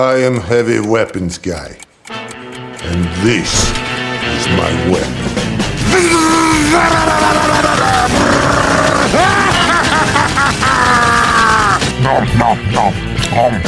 I am heavy weapons guy. And this is my weapon. Nom nom nom. Nom.